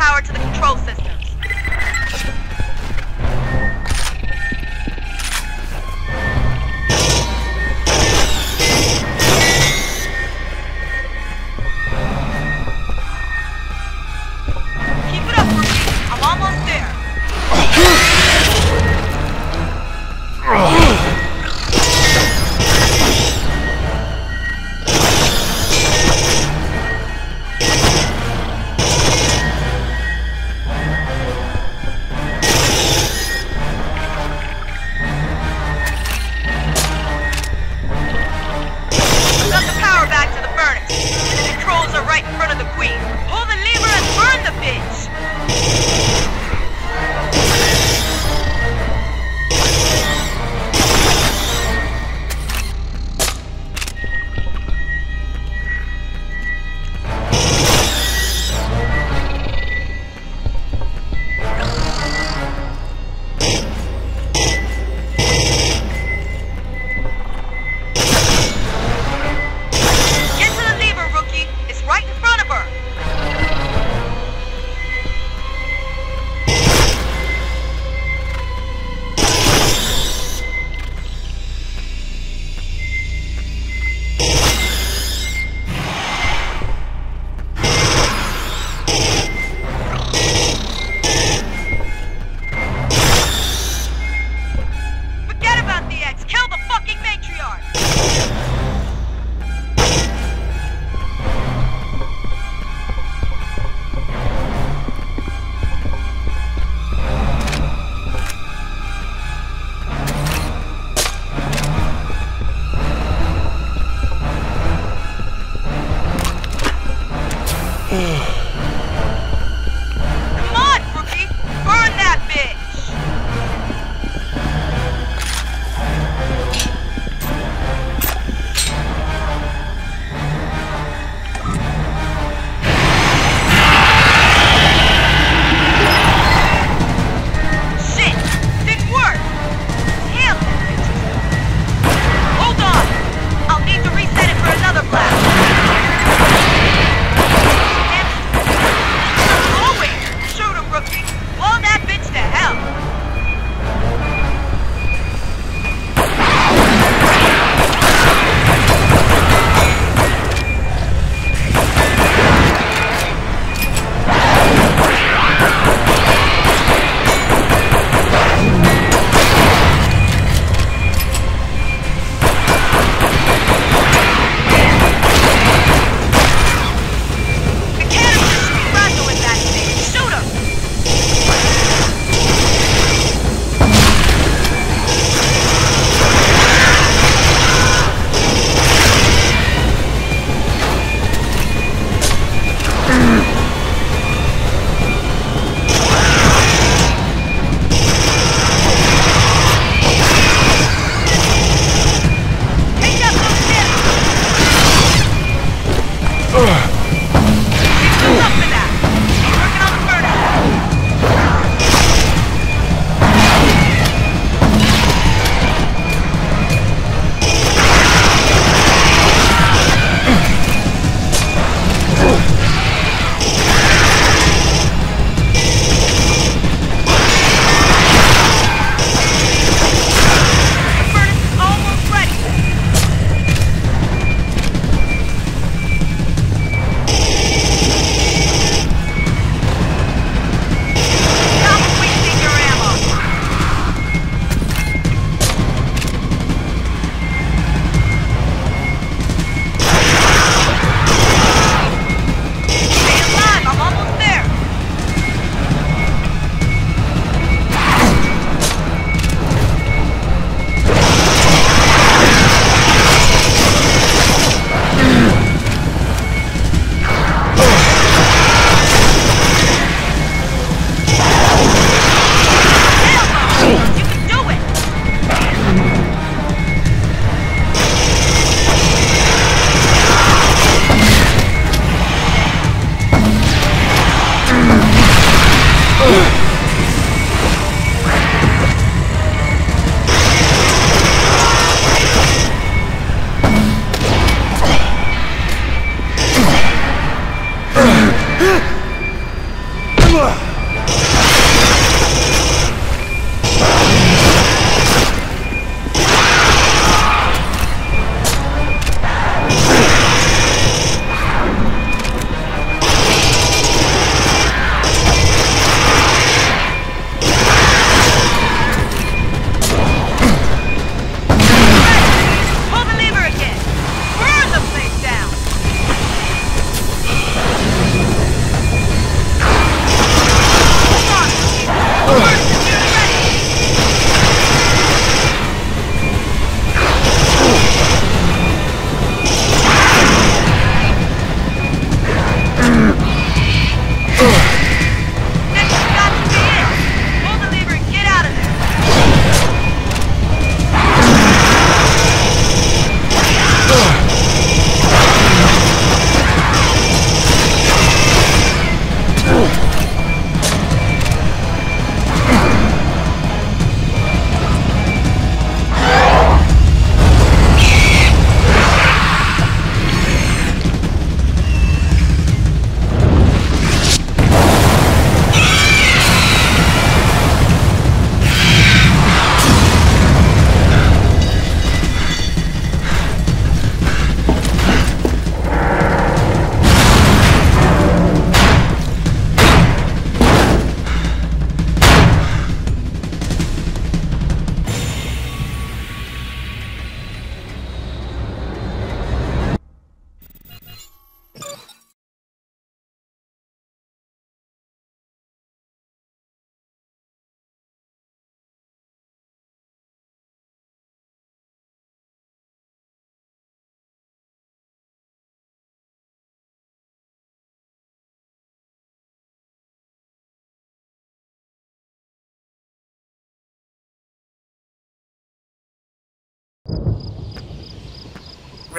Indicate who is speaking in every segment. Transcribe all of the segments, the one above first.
Speaker 1: power to the right in front of the queen. Pull the lever and burn the bitch!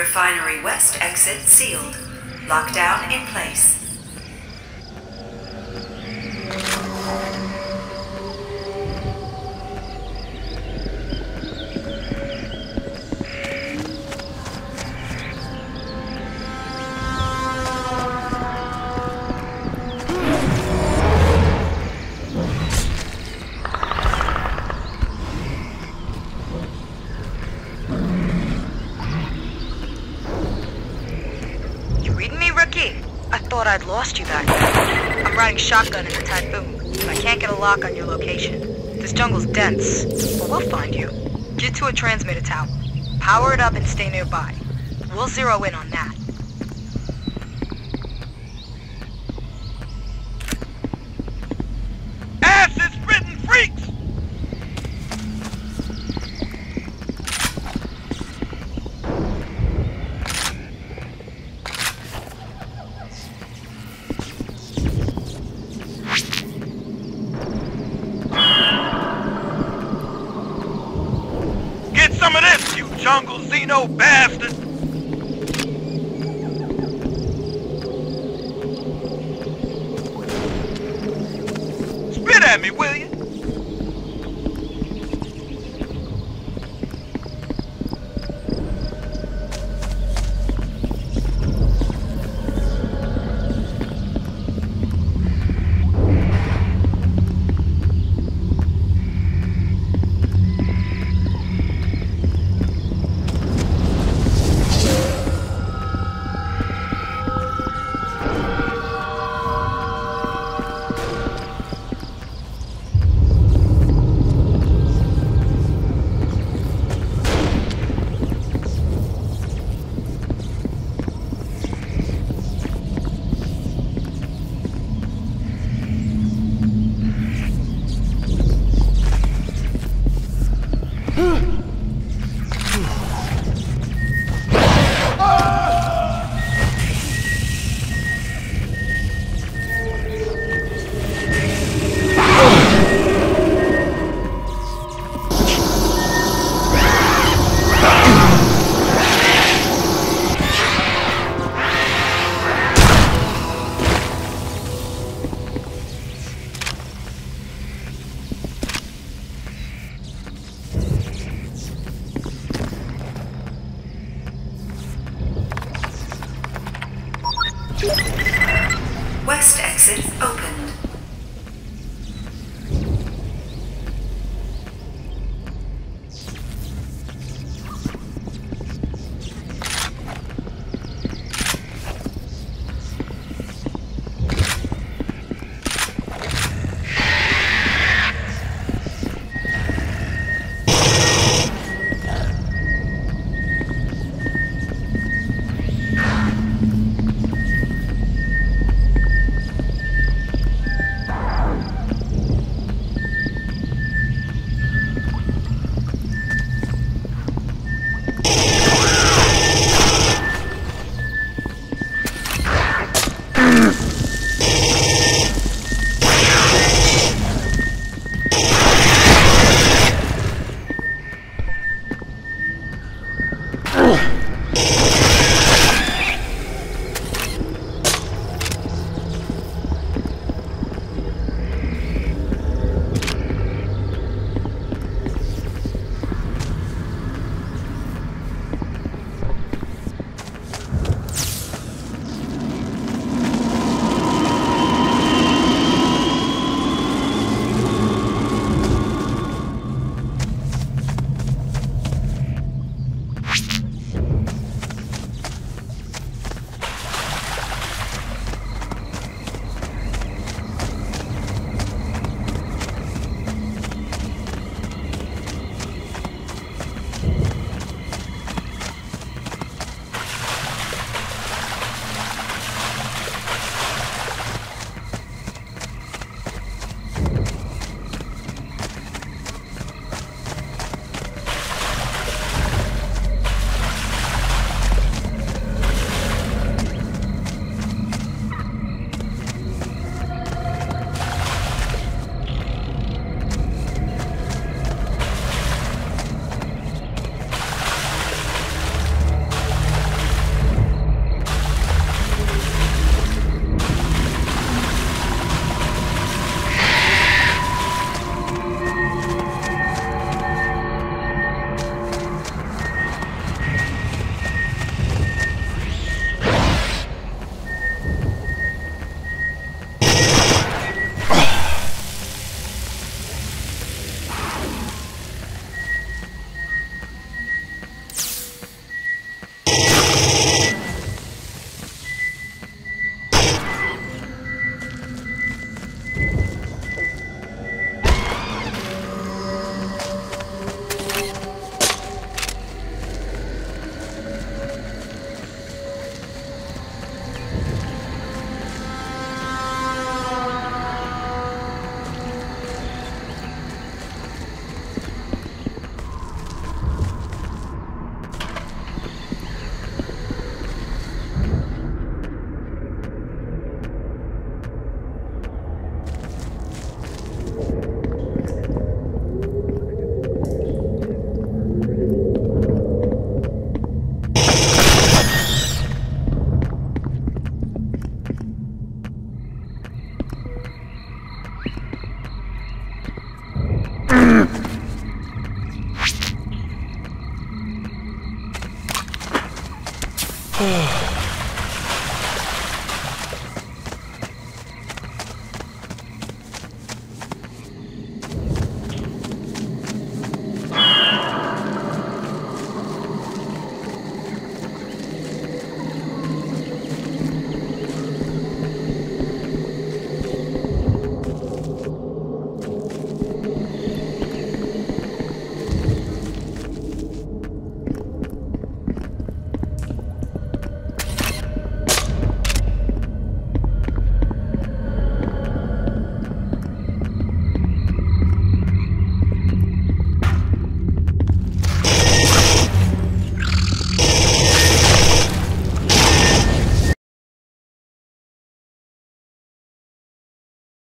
Speaker 2: Refinery West exit sealed. Lockdown in place.
Speaker 1: Shotgun in the Typhoon, and I can't get a lock on your location. This jungle's dense, but we'll find you. Get to a transmitter tower. Power it up and stay nearby. We'll zero in on that.
Speaker 3: Acid spitting freaks! Get some of this, you jungle xeno bastard!
Speaker 2: Mm.